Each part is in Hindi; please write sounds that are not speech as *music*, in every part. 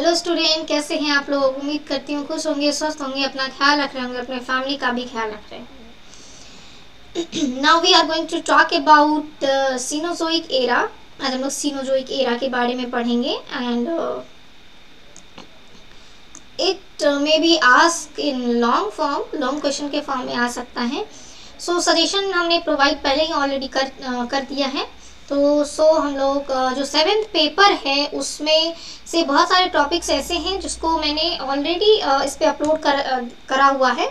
हेलो स्टूडेंट कैसे हैं आप लोग? उम्मीद करती हूँ खुश होंगे स्वस्थ होंगे अपना ख्याल रख रहे होंगे अपने फैमिली का भी ख्याल रख रहे होंगे। Now we are going to talk about Cenozoic era आज हम लोग सीनोजोइक एरा के बारे में पढ़ेंगे and it may be ask in long form long question के फॉर्म में आ सकता है। सो so, सजेशन हमने प्रोवाइड पहले ही ऑलरेडी कर uh, कर दिया है। तो सो हम लोग जो सेवेंथ पेपर है, उसमें से बहुत सारे टॉपिक्स ऐसे हैं जिसको मैंने ऑलरेडी इस पर अपलोड कर करा हुआ है।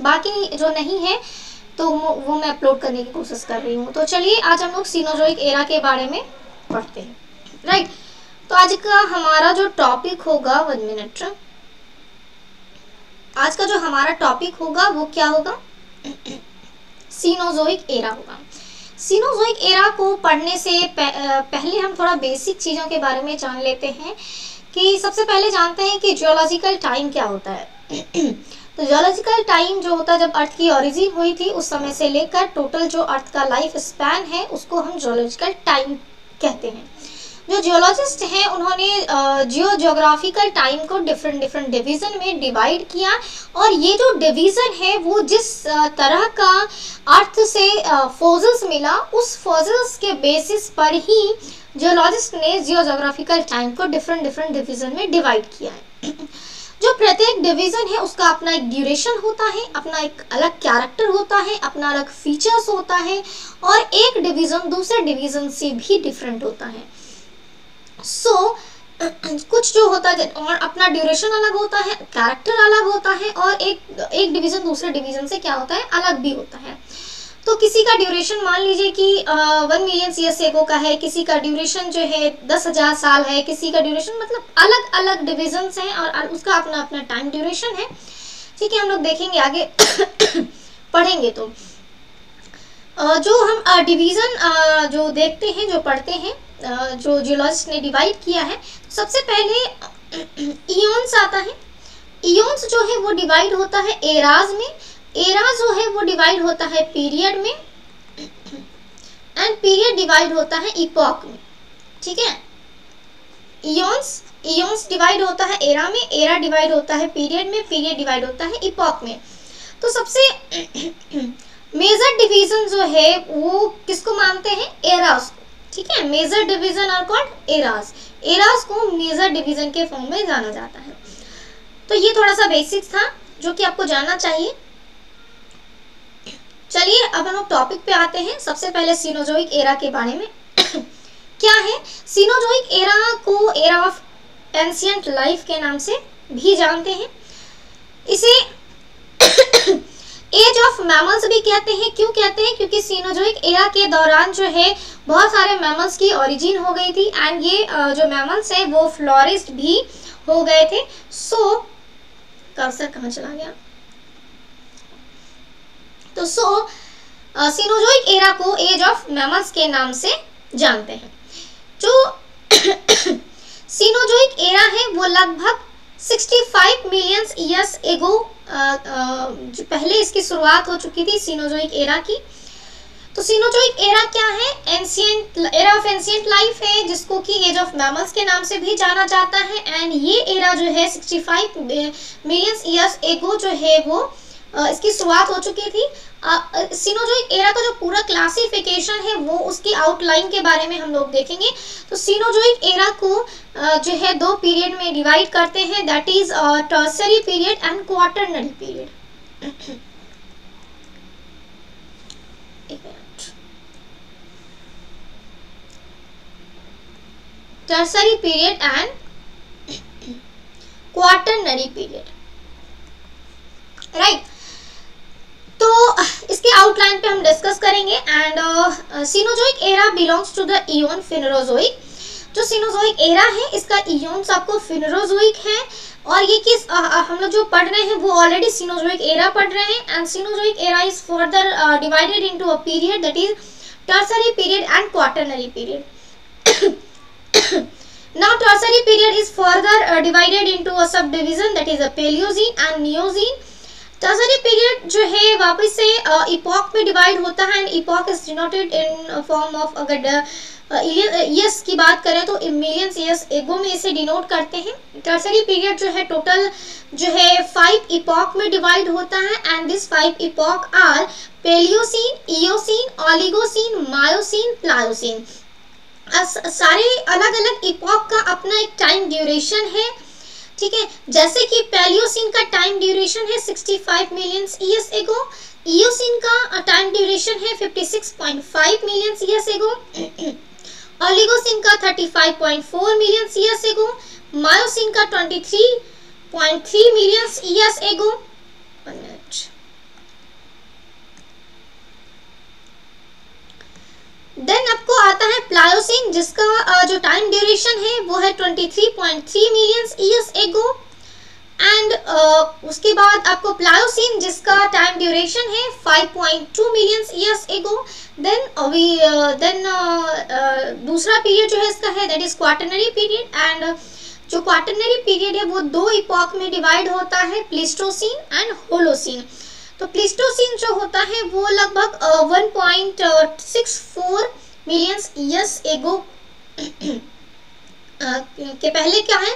बाकी जो नहीं है तो वो मैं अपलोड करने की कोशिश कर रही हूँ। तो चलिए, आज हम लोग सीनोजोइक एरा के बारे में पढ़ते हैं। राइट तो आज का हमारा जो टॉपिक होगा वन मिनट आज का जो हमारा टॉपिक होगा, वो क्या होगा? *clears throat* सीनोजोइक एरा होगा। सीनोजोइक एरा को पढ़ने से पहले हम थोड़ा बेसिक चीज़ों के बारे में जान लेते हैं कि सबसे पहले जानते हैं कि जियोलॉजिकल टाइम क्या होता है। *clears throat* तो जियोलॉजिकल टाइम जो होता है, जब अर्थ की ओरिजिन हुई थी, उस समय से लेकर टोटल जो अर्थ का लाइफ स्पैन है, उसको हम जियोलॉजिकल टाइम कहते हैं। जो जियोलॉजिस्ट हैं, उन्होंने जियो जोग्राफिकल टाइम को डिफरेंट डिफरेंट डिवीज़न में डिवाइड किया और ये जो डिवीज़न है, वो जिस तरह का अर्थ से फोजल्स मिला, उस फोजल्स के बेसिस पर ही जियोलॉजिस्ट ने जियो जोग्राफिकल टाइम को डिफरेंट डिफरेंट डिवीज़न में डिवाइड किया है। *clears throat* जो प्रत्येक डिवीज़न है, उसका अपना एक ड्यूरेशन होता है, अपना एक अलग कैरेक्टर होता है, अपना अलग फीचर्स होता है और एक डिवीज़न दूसरे डिवीज़न से भी डिफरेंट होता है। सो so, *clears throat* कुछ जो होता है और अपना ड्यूरेशन अलग होता है कैरेक्टर अलग होता है और एक एक डिवीज़न दूसरे डिवीज़न से क्या होता है अलग भी होता है। तो किसी का ड्यूरेशन मान लीजिए कि वन मिलियन सी एस का है किसी का ड्यूरेशन जो है दस हज़ार साल है किसी का ड्यूरेशन मतलब अलग अलग डिविजन हैं और उसका अपना अपना टाइम ड्यूरेशन है। ठीक है हम लोग देखेंगे आगे *coughs* पढ़ेंगे तो। जो हम डिवीज़न जो देखते हैं जो पढ़ते हैं जो जियोलॉजिस्ट ने डिवाइड किया है तो सबसे पहले इयोन्स आता है। इयोन्स जो है, वो डिवाइड होता है एराज में। एरा जो है, वो डिवाइड होता है पीरियड में। एंड पीरियड डिवाइड होता है इपॉक में। ठीक है? इयोन्स इयोन्स डिवाइड होता है एरा में एरा डिवाइड होता है पीरियड में पीरियड डिवाइड होता है इपॉक में। तो सबसे *clears throat* मेजर डिवीज़न जो है, वो किसको मानते हैं? एरास ठीक है? Major division are called eras eras को मेजर डिवीज़न के फॉर्म में जाना जाता है। तो ये थोड़ा सा बेसिक था, जो कि आपको जानना चाहिए। चलिए, अब हम लोग टॉपिक पे आते हैं। सबसे पहले सीनोजोइक एरा के बारे में। *coughs* क्या है? सीनोजोइक एरा को एरा ऑफ़ एंशियंट लाइफ के नाम से भी जानते हैं। इसे एज ऑफ़ मैमल्स भी कहते हैं। क्यों कहते हैं? क्योंकि सीनोजोइक एरा के दौरान जो है बहुत सारे मैमल्स की ओरिजिन हो गई थी एंड ये जो मैमल्स है वो फ्लोरिस्ट भी हो गए थे। सो so, कर्सर कहाँ चला गया? तो सो सीनोजोइक एरा को एज ऑफ़ मैमल्स के नाम से जानते हैं। जो *coughs* सीनोजोइक एरा है वो लगभग 65 मिलियन ईयर्स एगो जो पहले इसकी शुरुआत हो चुकी थी सीनोजोइक एरा की। तो सीनोजोइक एरा क्या है? Ancient era of ancient life है, जिसको कि एज ऑफ़ मैमल्स के नाम से भी जाना जाता है। एंड ये एरा जो है 65 मिलियन ईयर्स एगो जो है वो इसकी शुरुआत हो चुकी थी। सीनोजोइक एरा का जो पूरा क्लासिफिकेशन है, वो उसकी आउटलाइन के बारे में हम लोग देखेंगे। तो सीनोजोइक एरा को जो है, दो पीरियड में डिवाइड करते हैं। That is tertiary period and quaternary period tertiary period and quaternary period right तो इसके आउटलाइन पे हम डिस्कस करेंगे and Cenozoic era belongs to the eon Phanerozoic जो सीनोजोइक एरा है इसका इयोन्स आपको फिनरोजोइक है और ये किस uh, हम लोग जो पढ़ रहे हैं वो ऑलरेडी सीनोजोइक एरा पढ़ रहे हैं and Cenozoic era is further divided into a period that is tertiary period and quaternary period now tertiary period is further uh, divided into a subdivision that is a paleozene and neozene tertiary period जो है, वापस से इपॉक में डिवाइड होता है and epoch is denoted in form of अगर ईयर्स की बात करें तो मिलियंस ईयर्स एगो में इसे डिनोट करते हैं। टर्सरी पीरियड जो है टोटल जो है फाइव इपॉक में डिवाइड होता है and this five epoch are Paleocene Eocene Oligocene Miocene Pliocene सारे अलग अलग इपॉक का अपना एक टाइम ड्यूरेशन है। ठीक है? जैसे कि पैलियोसिन का टाइम ड्यूरेशन है 65 मिलियन ईयर्स एगो ईयोसिन का टाइम ड्यूरेशन है 56.5 मिलियन ईयर्स एगो ऑलिगोसिन का 35.4 मिलियन ईयर्स एगो मायोसिन का 23.3 मिलियन ईयर्स एगो देन आपको आता है प्लायोसिन, जिसका जो टाइम ड्यूरेशन है, वो है 23.3 मिलियन ईयर्स एगो एंड उसके बाद आपको प्लायोसिन, जिसका टाइम ड्यूरेशन है 5.2 मिलियन ईयर्स एगो देन अभी देन दूसरा पीरियड जो है इसका है that is quaternary period and जो क्वार्टनरी पीरियड है, वो दो इपॉक में डिवाइड होता है प्लिस्टोसिन एंड होलोसिन तो प्लिस्टोसिन जो होता है वो लगभग one point six four million years ago के पहले क्या है?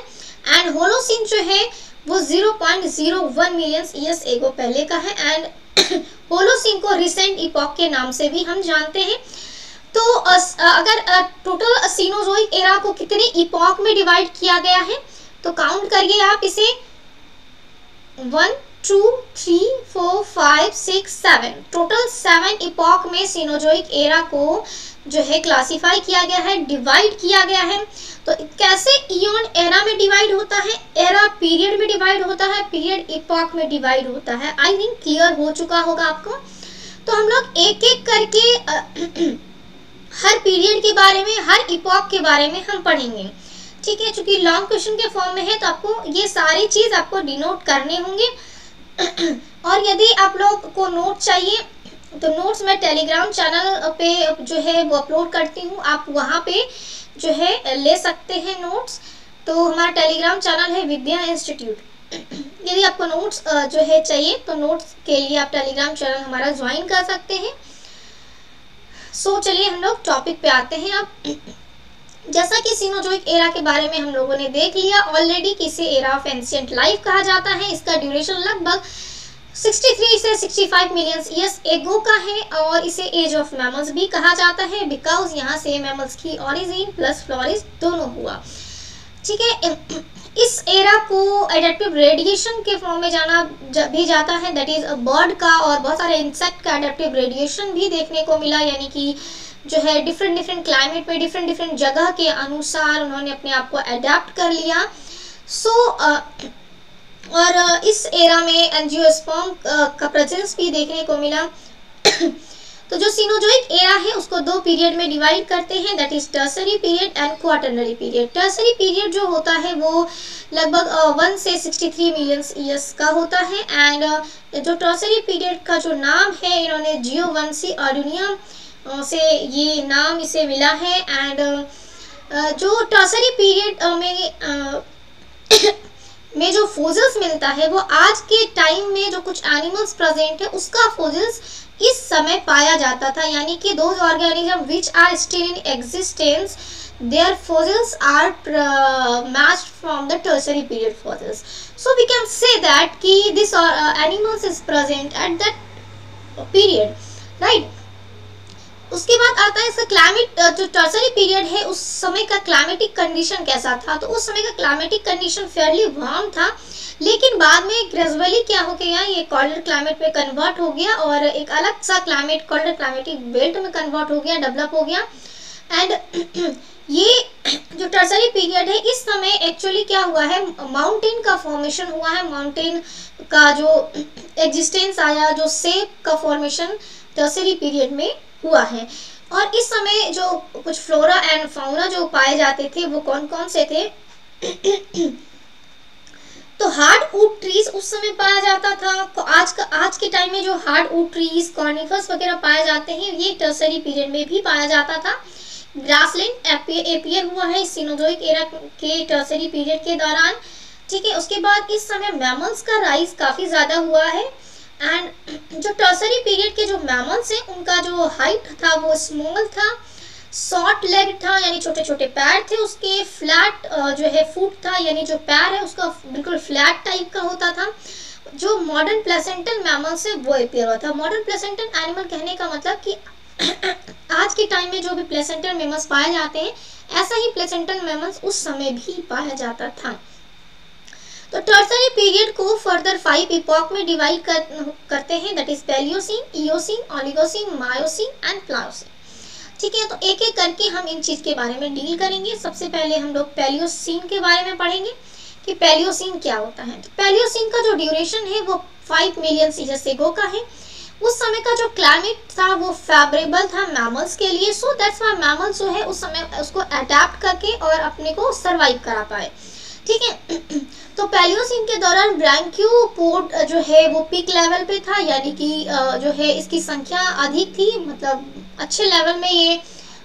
एंड होलोसिन जो है, वो 0.01 मिलियन ईयर्स एगो पहले का है। एंड होलोसिन *clears throat* को रिसेंट इपॉक के नाम से भी हम जानते हैं। तो अगर टोटल सीनोजोइक एरा को कितने इपॉक में डिवाइड किया गया है? तो काउंट करिए आप इसे। One two three four five six seven total seven epoch में सीनोजोइक एरा को जो है क्लासिफाई किया गया है डिवाइड किया गया है। तो कैसे इयोन एरा में डिवाइड होता है? एरा पीरियड में डिवाइड होता है पीरियड इपॉक में डिवाइड होता है। आई थिंक क्लियर हो चुका होगा आपको। तो हम लोग एक एक करके *clears throat* हर पीरियड के बारे में, हर इपॉक के बारे में हम पढ़ेंगे। ठीक है? चूँकि लॉन्ग क्वेश्चन के फॉर्म में है तो आपको ये सारी चीज़ आपको डिनोट करने होंगे। और यदि आप लोग को नोट चाहिए तो नोट्स मैं टेलीग्राम चैनल पे जो है वो अपलोड करती हूँ। आप वहाँ पे जो है ले सकते हैं नोट्स तो हमारा टेलीग्राम चैनल है विद्या इंस्टीट्यूट यदि आपको नोट्स जो है चाहिए तो नोट्स के लिए आप टेलीग्राम चैनल हमारा ज्वाइन कर सकते हैं। सो चलिए हम लोग टॉपिक पे आते हैं अब। जैसा कि सीनोजोइक एरा के बारे में हम लोगों ने देख लिया ऑलरेडी किसे एरा ऑफ़ एंशियंट लाइफ कहा जाता है। इसका ड्यूरेशन लगभग 63 से 65 मिलियन ईयर्स एगो का है और इसे एज ऑफ़ मैमल्स भी कहा जाता है बिकॉज़ यहाँ से मैमल्स की ओरिजिन प्लस फ्लोरिस दोनों हुआ। ठीक है, इस एरा को एडेप्टिव रेडिएशन के फॉर्म में जाना भी जाता है दैट इज़ बर्ड का और बहुत सारे इंसेक्ट का एडेप्टिव रेडिएशन भी देखने को मिला, यानी कि जो है डिफरेंट डिफरेंट क्लाइमेट में डिफरेंट डिफरेंट जगह के अनुसार उन्होंने अपने आप को अडेप्ट कर लिया। सो so, uh, और इस एरा में एंजियोस्पर्म का प्रेजेंस भी देखने को मिला। *coughs* तो जो सीनोजोइक एरा है उसको दो पीरियड में डिवाइड करते हैं that is tertiary period and quaternary period tertiary period जो होता है वो लगभग वन से सिक्सटी थ्री मिलियन ईयर्स का होता है। एंड जो टर्सरी पीरियड का जो नाम है इन्होंने जियो वंसी ऑर्डुनियम से ये नाम इसे मिला है एंड uh, uh, जो टर्सरी पीरियड uh, में *coughs* में जो फोजल्स मिलता है, वो आज के टाइम में जो कुछ एनिमल्स प्रेजेंट है, उसका फोजल्स इस समय पाया जाता था। यानी कि दो organism which are still in existence their fossils are matched from the tertiary period fossils so we can say that कि this animals is present at that period right उसके बाद आता है इसका क्लाइमेट जो टर्सरी पीरियड है, उस समय का क्लाइमेटिक कंडीशन कैसा था? तो उस समय का क्लाइमेटिक कंडीशन फेयरली वार्म था, लेकिन बाद में ग्रेजुअली क्या हो गया? ये कॉल्डर क्लाइमेट में कन्वर्ट हो गया और एक अलग सा क्लाइमेट कॉल्डर क्लाइमेटिक बेल्ट में कन्वर्ट हो गया डेवलप हो गया। एंड *clears throat* ये *clears throat* जो टर्सरी पीरियड है, इस समय एक्चुअली क्या हुआ है? माउंटेन का फॉर्मेशन हुआ है। माउंटेन का जो *clears throat* एग्जिस्टेंस आया, जो सेप का फॉर्मेशन टर्सरी पीरियड में हुआ है। और इस समय जो कुछ फ्लोरा एंड फाउना जो पाए जाते थे, वो कौन कौन से थे? *clears throat* तो हार्ड वुड ट्रीज उस समय पाया जाता था। तो आज का, आज के टाइम में जो हार्ड वुड ट्रीज कॉर्निफर्स वगैरह पाए जाते हैं, ये टर्सरी पीरियड में भी पाया जाता था। ग्रासलैंड एपियर हुआ है सिनोजोइक एरा के टर्सरी पीरियड के दौरान। ठीक है, उसके बाद इस समय मैमल्स का राइज काफ़ी ज़्यादा हुआ है। एंड जो टर्सरी पीरियड के जो मैमल्स हैं, उनका जो हाइट था, वो स्मॉल था शॉर्ट लेग था, यानी छोटे छोटे पैर थे, उसके फ्लैट जो है फुट था, यानी जो पैर है, उसका बिल्कुल फ्लैट टाइप का होता था। जो मॉडर्न प्लेसेंटल मैमल से वो अपेयर हुआ था। मॉडर्न प्लेसेंटल एनिमल कहने का मतलब कि *coughs* आज के टाइम में जो भी प्लेसेंटल मेमल्स पाए जाते हैं, ऐसा ही प्लेसेंटल मेमल्स उस समय भी पाया जाता था। तो टर्सरी पीरियड को फर्दर फाइव इपॉक में डिवाइड कर, करते हैं that is Paleocene Eocene Oligocene Miocene and Pliocene. ठीक है तो एक एक करके हम इन चीज़ के बारे में डील करेंगे। सबसे पहले हम लोग पेलियोसिन के बारे में पढ़ेंगे कि पेलियोसिन क्या होता है। तो पेलियोसिन का जो ड्यूरेशन है वो फाइव मिलियन ईयर्स एगो का है। उस समय का जो क्लाइमेट था वो फेवरेबल था मैमल्स के लिए। सो दैट्स वाई मैमल्स जो है उस समय उसको अडेप्ट करके और अपने को सरवाइव करा पाए। ठीक है? *clears throat* तो पैलियोसिन के दौरान ब्रैंक्यूपोड जो है, वो पीक लेवल पे था, यानी कि जो है, इसकी संख्या अधिक थी मतलब अच्छे लेवल में ये,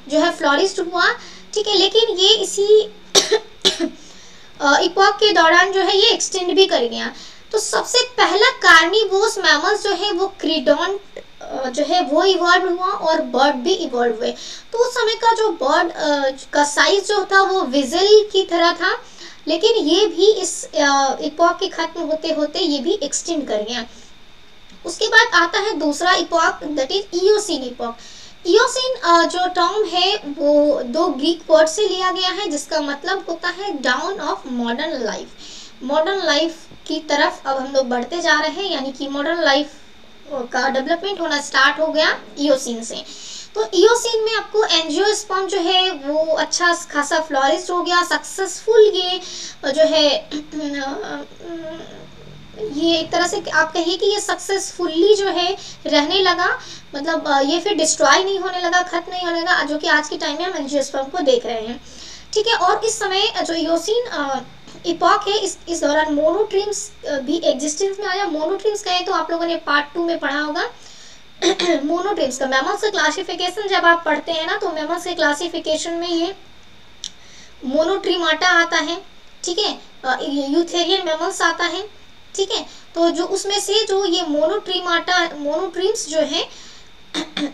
जो है फ्लोरिस्ट हुआ। ठीक है, लेकिन ये इसी इपॉक के दौरान जो है, ये एक्सटेंड भी कर गया। तो सबसे पहला कार्निवोस मैमल्स जो है, वो क्रीडोन जो है, वो इवॉल्व हुआ और बर्ड भी इवॉल्व हुए। तो उस समय का जो बर्ड का साइज़ जो था, वो विजल की तरह था। लेकिन ये भी इस इपॉक के खत्म होते होते ये भी एक्सटेंड कर गया। उसके बाद आता है दूसरा epoch that is Eocene epoch Eocene जो टर्म है, वो दो ग्रीक वर्ड से लिया गया है, जिसका मतलब होता है dawn of modern life modern life की तरफ़ अब हम लोग बढ़ते जा रहे हैं, यानी कि मॉडर्न लाइफ का डेवलपमेंट होना स्टार्ट हो गया इोसिन से। तो इोसिन में आपको एंजियोस्पर्म जो है, वो अच्छा खासा फ्लोरिस्ट हो गया सक्सेसफुल ये जो है ये एक तरह से आप कहिए कि ये सक्सेसफुली जो है रहने लगा। मतलब ये फिर डिस्ट्रॉय नहीं होने लगा, खत्म नहीं होने लगा, जो कि आज के टाइम में हम एंजियोस्पर्म को देख रहे हैं। ठीक है, और इस समय जो योसिन इपॉक है, इस इस दौरान मोनोट्रीम्स भी एग्जिस्टेंस में आया। मोनोट्रीम्स कहें तो आप लोगों ने पार्ट टू में पढ़ा होगा। मोनोट्रीम्स का मेमल्स का क्लासिफिकेशन जब आप पढ़ते हैं ना तो मेमल्स के क्लासिफिकेशन में ये मोनोट्रीमाटा आता है, ठीक है? यूथेरियन मेमल्स आता है, ठीक है? तो जो उसमें से जो ये मोनोट्रीमाटा मोनोट्रीम्स जो है *coughs*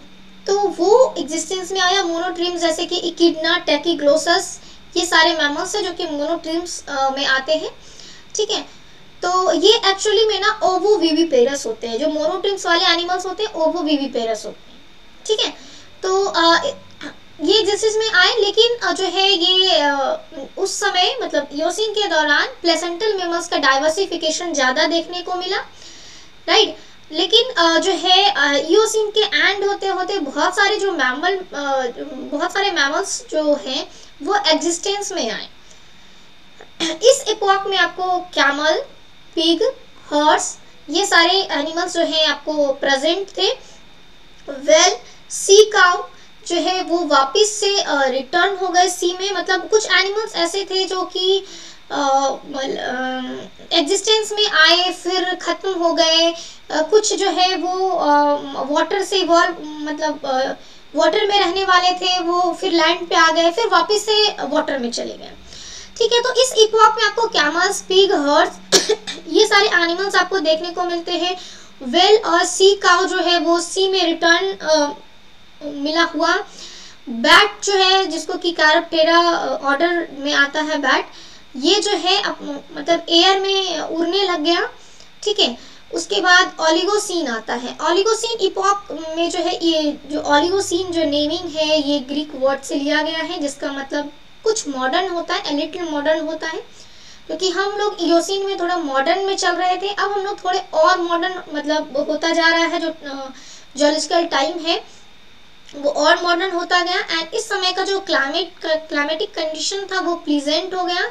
तो वो एग्जिस्टेंस में आया मोनोट्रीम्स जैसे कि इकिडना टेकिग्लोसस ये सारे मैमल्स हैं जो कि मोनोट्रीम्स में आते हैं, ठीक है? तो ये एक्चुअली में ना ओवो वीवी पेरस होते हैं। जो मोनोट्रीम्स वाले एनिमल्स होते हैं ओवो वीवी पेरस होते हैं। ठीक है? तो आ, ये एग्जिस्टेंस में आए लेकिन जो है ये उस समय मतलब योसिन के दौरान प्लेसेंटल मेमल्स का डाइवर्सिफिकेशन ज़्यादा देखने को मिला। राइट लेकिन जो है ईओसिन के एंड होते होते बहुत सारे जो मैमल बहुत सारे मैमल्स जो हैं वो एग्जिस्टेंस में आए। इस इपॉक में आपको कैमल पिग हॉर्स ये सारे एनिमल्स जो हैं आपको प्रेजेंट थे। वेल सी काउ जो है वो वापस से रिटर्न हो गए सी में। मतलब कुछ एनिमल्स ऐसे थे जो कि एग्जिस्टेंस में आए, फिर ख़त्म हो गए। कुछ जो है वो वाटर से इवॉल्व मतलब वाटर में रहने वाले थे, वो फिर लैंड पे आ गए, फिर वापस से वाटर में चले गए। ठीक है तो इस इपॉक में आपको कैमल्स पिग हर्स ये सारे एनिमल्स आपको देखने को मिलते हैं। वेल और सी काउ जो है, वो सी में रिटर्न मिला हुआ। बैट जो है, जिसको कि कैरप्टेरा ऑर्डर में आता है बैट ये जो है मतलब एयर में उड़ने लग गया। ठीक है, उसके बाद ऑलिगोसीन आता है। ऑलिगोसीन इपॉक में जो है, ये जो ऑलिगोसीन जो नेमिंग है, ये ग्रीक वर्ड से लिया गया है, जिसका मतलब कुछ मॉडर्न होता है लिटिल मॉडर्न होता है, क्योंकि हम लोग इोसिन में थोड़ा मॉडर्न में चल रहे थे, अब हम लोग थोड़े और मॉडर्न मतलब होता जा रहा है जो जोलॉजिकल टाइम है, वो और मॉडर्न होता गया एंड इस समय का जो क्लाइमेट क्लाइमेटिक कंडीशन था, वो प्लीजेंट हो गया,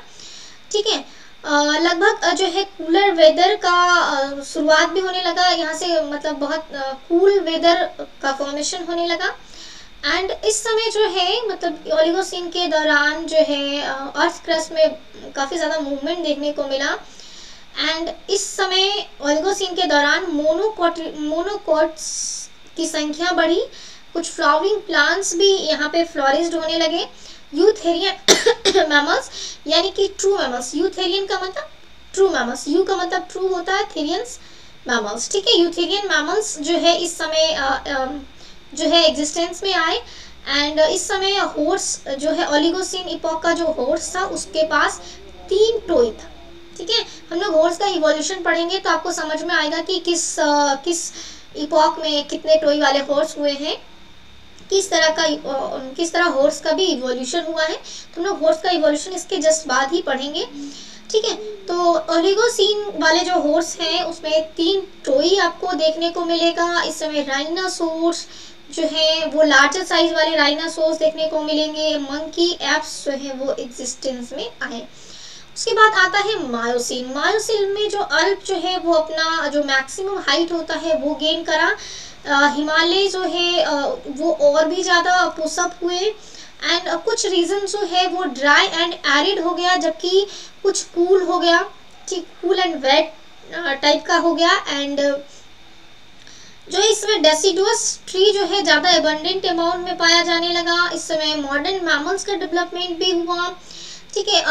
ठीक है? लगभग जो है कूलर वेदर का शुरुआत भी होने लगा, यहाँ से मतलब बहुत कूल वेदर का फॉर्मेशन होने लगा एंड इस समय जो है मतलब ओलिगोसिन के दौरान जो है अर्थ क्रस्ट में काफ़ी ज़्यादा मूवमेंट देखने को मिला। एंड इस समय ओलिगोसिन के दौरान मोनोकोट मोनोकोट्स की संख्या बढ़ी। कुछ फ्लावरिंग प्लांट्स भी यहाँ पे फ्लोरिस्ड होने लगे। यूथेरियन मैमल्स *coughs* यानी कि ट्रू मैमल्स यूथेरियन का मतलब ट्रू मैमल्स यू का मतलब ट्रू होता है थेरियंस मैमल्स ठीक है यूथेरियन मैमल्स जो है इस समय आ, आ, जो है एग्जिस्टेंस में आए। एंड इस समय हॉर्स जो है ओलिगोसिन इपॉक का जो हॉर्स था उसके पास तीन टोई था। ठीक है? हम लोग हॉर्स का इवोल्यूशन पढ़ेंगे तो आपको समझ में आएगा कि किस आ, किस इपॉक में कितने टोई वाले हॉर्स हुए हैं। किस तरह का किस तरह हॉर्स का भी इवोल्यूशन हुआ है। तो हम लोग हॉर्स का इवोल्यूशन इसके जस्ट बाद ही पढ़ेंगे। ठीक है? तो ओलिगोसिन वाले जो हॉर्स हैं उसमें तीन टोई आपको देखने को मिलेगा। इस समय राइनासोर्स जो है वो लार्जर साइज़ वाले राइनासोर्स देखने को मिलेंगे मंकी एप्स जो है वो एग्जिस्टेंस में आए। उसके बाद आता है मायोसिन मायोसिन में जो अल्प जो है वो अपना जो मैक्सिमम हाइट होता है वो गेन करा। हिमालय जो है आ, वो और भी ज़्यादा पुसअप हुए। एंड कुछ रीजन जो है वो ड्राई एंड एरिड हो गया जबकि कुछ कूल हो गया। ठीक कूल एंड वेट टाइप का हो गया। एंड जो इसमें डेसिडुअस ट्री जो है, ज़्यादा एबंडेंट अमाउंट में पाया जाने लगा। इस समय मॉडर्न मैमल्स का डेवलपमेंट भी हुआ। ठीक है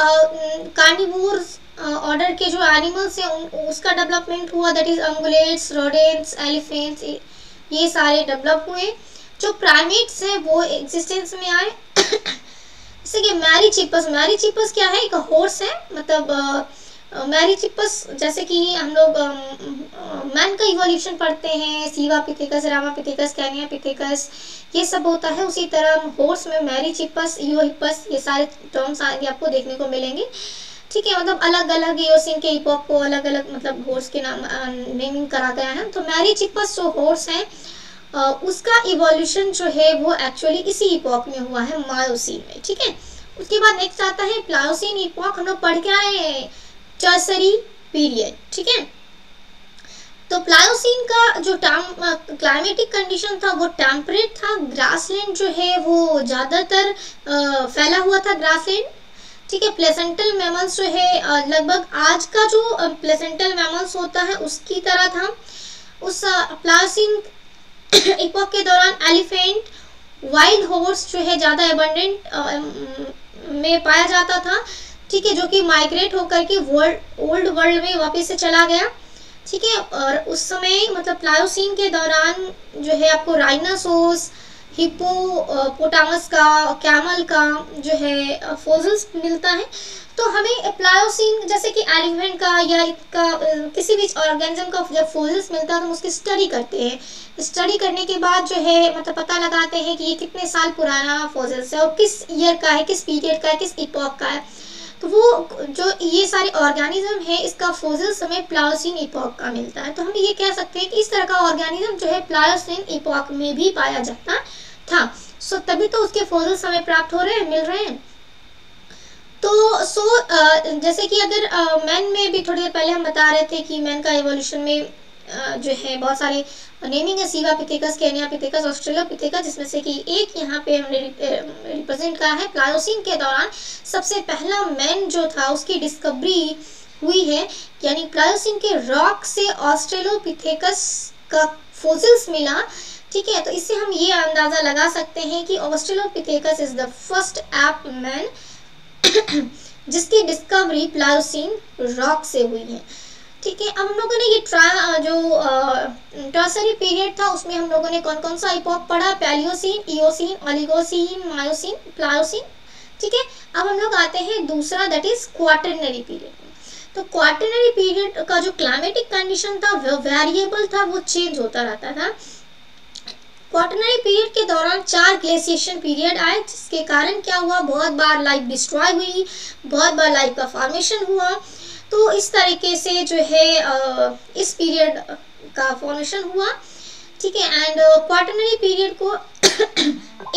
कार्निवोर ऑर्डर के जो एनिमल्स हैं उसका डेवलपमेंट हुआ। That is ungulates rodents elephants ये सारे डेवलप हुए। जो प्राइमेट्स हैं, वो एग्जिस्टेंस में आए। *coughs* जैसे कि मैरी चिपस मैरी चिपस क्या है? एक हॉर्स है। मतलब uh, मैरिचिपस जैसे कि हम लोग मैन का इवोल्यूशन पढ़ते हैं Sivapithecus Ramapithecus Kenyapithecus ये सब होता है। उसी तरह हॉर्स में मैरिचिपस यूहिपस ये सारे टर्म्स आगे आपको देखने को मिलेंगे। ठीक है मतलब अलग अलग ईओसिन के इपोक को अलग अलग मतलब हॉर्स के नाम नेमिंग करा गया है। तो मैरिचिपस जो हॉर्स है उसका इवोल्यूशन जो है वो एक्चुअली इसी इपोक में हुआ है मायोसिन में। ठीक है उसके बाद नेक्स्ट आता है प्लायोसिन इपोक हम लोग पढ़ के आए हैं। टर्सरी पीरियड ठीक है? तो प्लायोसिन का जो टाम क्लाइमेटिक कंडीशन था, वो टेम्परेट था ग्रासलैंड जो है वो ज़्यादातर फैला हुआ था ग्रासलैंड ठीक है? प्लेसेंटल मैमल्स जो है लगभग आज का जो प्लेसेंटल मैमल्स होता है, उसकी तरह था। उस प्लायोसिन इपोक *coughs* के दौरान एलिफेंट वाइल्ड हॉर्स जो है, ज़्यादा एबंडेंट में पाया जाता था। ठीक है, जो कि माइग्रेट होकर के वर्ल्ड ओल्ड वर्ल्ड में वापस से चला गया। ठीक है, और उस समय मतलब प्लायोसिन के दौरान जो है आपको राइनासोस हिप्पोपोटामस का कैमल का जो है फोजल्स मिलता है। तो हमें प्लायोसिन जैसे कि एलिफेंट का या इसका किसी भी ऑर्गेनिज्म का जब फोजल्स मिलता है तो हम उसकी स्टडी करते हैं। स्टडी करने के बाद जो है मतलब पता लगाते हैं कि ये कितने साल पुराना फोजल्स है और किस ईयर का है, किस पीरियड का है, किस इपॉक का है। तो वो जो ये सारे ऑर्गेनिज्म है, इसका फोजल समय प्लायोसिन इपॉक का मिलता है। तो हम ये कह सकते हैं कि इस तरह का ऑर्गेनिज्म जो है प्लायोसिन इपॉक में भी पाया जाता था। सो तभी तो उसके फोजल समय प्राप्त हो रहे हैं, मिल रहे हैं। तो सो जैसे कि अगर मैन में भी थोड़ी देर पहले हम बता रहे थे कि मैन का एवोल्यूशन में जो है, बहुत सारे नेमिंग है, Sivapithecus Kenyapithecus Australopithecus जिसमें से कि एक यहाँ पे हमने रिप्रेजेंट करा है प्लायोसिन के दौरान सबसे पहला मैन जो था, उसकी डिस्कवरी हुई है, यानी प्लायोसिन के रॉक से ऑस्ट्रेलोपिथेकस का फोसिल्स मिला, ठीक है? तो इससे हम ये अंदाज़ा लगा सकते हैं कि Australopithecus is the first ape man जिसकी डिस्कवरी प्लायोसिन रॉक से हुई है। ठीक है हम लोगों ने ये ट्रा जो टर्सरी पीरियड था, उसमें हम लोगों ने कौन कौन सा इपॉक पढ़ा? Paleocene Eocene Oligocene Miocene Pliocene ठीक है? अब हम लोग आते हैं दूसरा दैट इज़ क्वार्टरनरी पीरियड तो क्वार्टरनरी पीरियड का जो क्लाइमेटिक कंडीशन था वेरिएबल था, वो चेंज होता रहता था। क्वार्टनरी पीरियड के दौरान चार ग्लेशिएशन पीरियड आए, जिसके कारण क्या हुआ? बहुत बार लाइफ डिस्ट्रॉय हुई, बहुत बार लाइफ का फॉर्मेशन हुआ। तो इस तरीके से जो है इस पीरियड का फॉर्मेशन हुआ। ठीक है एंड क्वार्टनरी पीरियड को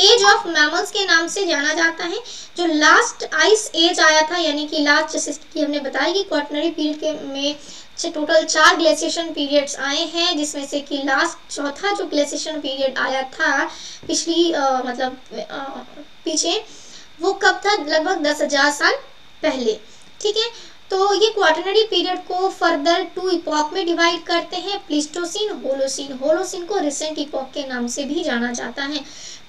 एज ऑफ़ मैमल्स के नाम से जाना जाता है। जो लास्ट आइस एज आया था यानी कि लास्ट जैसे कि हमने बताया कि क्वार्टनरी पीरियड के में टोटल चार ग्लेशिएशन पीरियड्स आए हैं जिसमें से कि लास्ट चौथा जो ग्लेशिएशन पीरियड आया था पिछली आ, मतलब आ, पीछे वो कब था? लगभग दस हज़ार साल पहले। ठीक है तो ये क्वार्टनरी पीरियड को फर्दर टू इपॉक में डिवाइड करते हैं। प्लिस्टोसिन होलोसिन होलोसिन को रिसेंट इपॉक के नाम से भी जाना जाता है।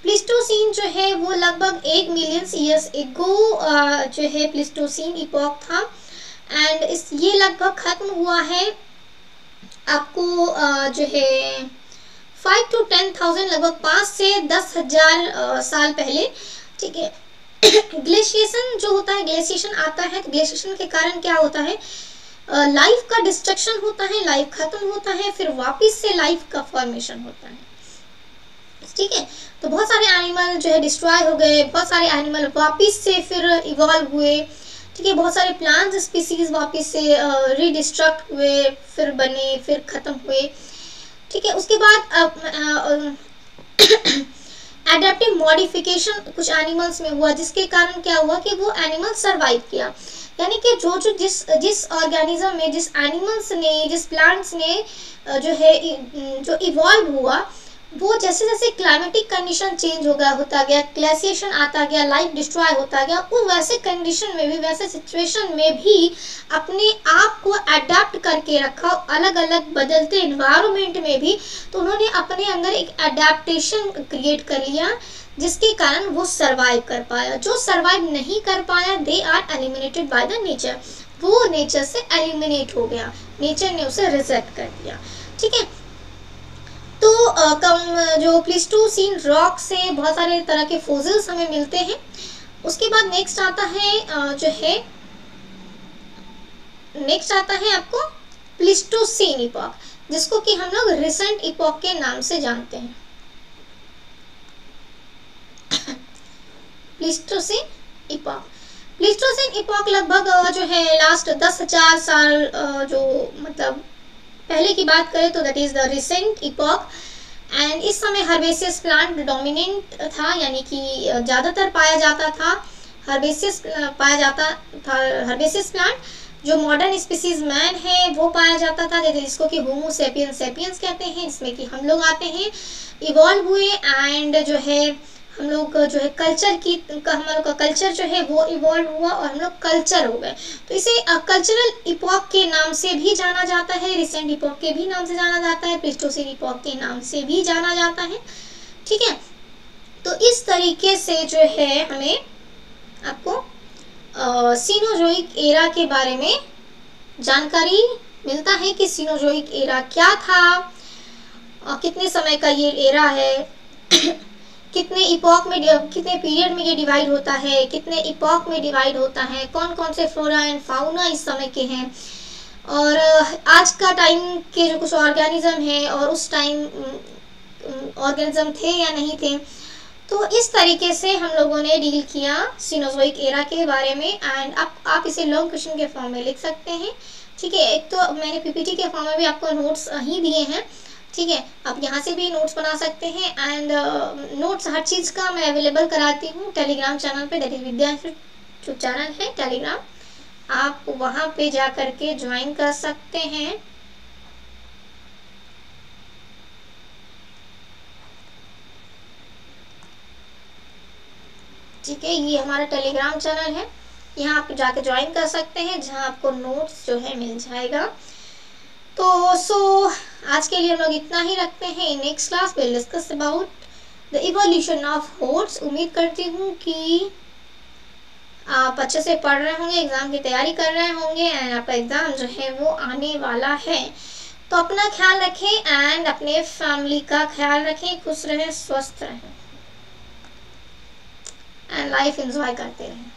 प्लिस्टोसिन जो है, वो लगभग एक मिलियन ईयर्स एगो जो है प्लिस्टोसिन इपॉक था। एंड इस, ये लगभग खत्म हुआ है। आपको जो है फाइव टू टेन थाउज़ेंड लगभग पाँच से दस हज़ार साल पहले। ठीक है? ग्लेशिएशन जो होता है ग्लेशिएशन आता है तो ग्लेशिएशन के कारण क्या होता है? लाइफ का डिस्ट्रक्शन होता है लाइफ खत्म होता है, फिर वापस से लाइफ का फॉर्मेशन होता है। ठीक है? तो बहुत सारे एनिमल जो है डिस्ट्रॉय हो गए, बहुत सारे एनिमल वापस से फिर इवॉल्व हुए। ठीक है? बहुत सारे प्लांट स्पीसीज वापस से रीडिस्ट्रक्ट हुए, फिर बने, फिर ख़त्म हुए। ठीक है? उसके बाद एडेप्टिव मॉडिफिकेशन कुछ एनिमल्स में हुआ, जिसके कारण क्या हुआ कि वो एनिमल सरवाइव किया। यानी कि जो जो जिस जिस ऑर्गेनिज्म में, जिस एनिमल्स ने, जिस प्लांट्स ने जो है जो इवॉल्व हुआ, वो जैसे जैसे क्लाइमेटिक कंडीशन चेंज हो गया, होता गया ग्लेसिएशन आता गया लाइफ डिस्ट्रॉय होता गया उस वैसे कंडीशन में भी, वैसे सिचुएशन में भी अपने आप को अडेप्ट करके रखा अलग अलग बदलते इन्वायरमेंट में भी तो उन्होंने अपने अंदर एक अडेप्टेशन क्रिएट कर लिया जिसके कारण वो सरवाइव कर पाया। जो सरवाइव नहीं कर पाया they are eliminated by the nature वो नेचर से एलिमिनेट हो गया। नेचर ने उसे रिजेक्ट कर दिया। ठीक है? तो आ, कम जो प्लिस्टोसीन रॉक से बहुत सारे तरह के फोजिल्स हमें मिलते हैं। उसके बाद नेक्स्ट आता है आ, जो है नेक्स्ट आता है आपको प्लिस्टोसीन इपॉक जिसको कि हम लोग रिसेंट इपॉक के नाम से जानते हैं। प्लिस्टोसीन इपॉक प्लिस्टोसीन इपॉक लगभग जो है लास्ट दस हज़ार साल जो मतलब पहले की बात करें तो that is the recent epoch and इस समय हर्बेसियस प्लांट डोमिनेंट था, यानी कि ज़्यादातर पाया जाता था। हर्बेसियस पाया जाता था हर्बेसियस प्लांट जो मॉडर्न स्पीसीज मैन है, वो पाया जाता था, जैसे जिसको कि होमो सेपियंस सेपियंस कहते हैं, जिसमें कि हम लोग आते हैं इवॉल्व हुए एंड जो है, हम लोग जो है कल्चर की हम लोग का कल्चर जो है, वो इवॉल्व हुआ और हम लोग कल्चर हो गए। तो इसे कल्चरल इपॉक के नाम से भी जाना जाता है रिसेंट इपॉक के भी नाम से जाना जाता है प्लिस्टोसिन इपॉक के नाम से भी जाना जाता है, ठीक है? तो इस तरीके से जो है, हमें आपको सीनोजोइक एरा के बारे में जानकारी मिलता है कि सीनोजोइक एरा क्या था कितने समय का ये एरा है, *coughs* कितने इपॉक में कितने पीरियड में ये डिवाइड होता है, कितने इपॉक में डिवाइड होता है कौन कौन से फ्लोरा एंड फाउना इस समय के हैं। और आज का टाइम के जो कुछ ऑर्गेनिज्म है और उस टाइम ऑर्गेनिज्म थे या नहीं थे तो इस तरीके से हम लोगों ने डील किया सिनोजोइक एरा के बारे में एंड आप आप इसे लॉन्ग क्वेश्चन के फॉर्म में लिख सकते हैं। ठीक है एक तो मैंने पीपीटी के फॉर्म में भी आपको नोट्स ही दिए हैं। ठीक है आप यहाँ से भी नोट्स बना सकते हैं एंड नोट्स uh, हर चीज़ का मैं अवेलेबल कराती हूँ। टेलीग्राम चैनल पे दैट इज़ विद्या जो चैनल है टेलीग्राम आप वहाँ पे जा करके ज्वाइन कर सकते हैं। ठीक है ये हमारा टेलीग्राम चैनल है। यहाँ आप जाके ज्वाइन कर सकते हैं जहाँ आपको नोट्स जो है मिल जाएगा। तो सो so, आज के लिए हम लोग इतना ही रखते हैं। In next class will discuss about the evolution of horse उम्मीद करती हूँ कि आप अच्छे से पढ़ रहे होंगे एग्ज़ाम की तैयारी कर रहे होंगे एंड आपका एग्ज़ाम जो है वो आने वाला है। तो अपना ख्याल रखें एंड अपने फैमिली का ख्याल रखें खुश रहें स्वस्थ रहें। लाइफ एंजॉय करते रहें।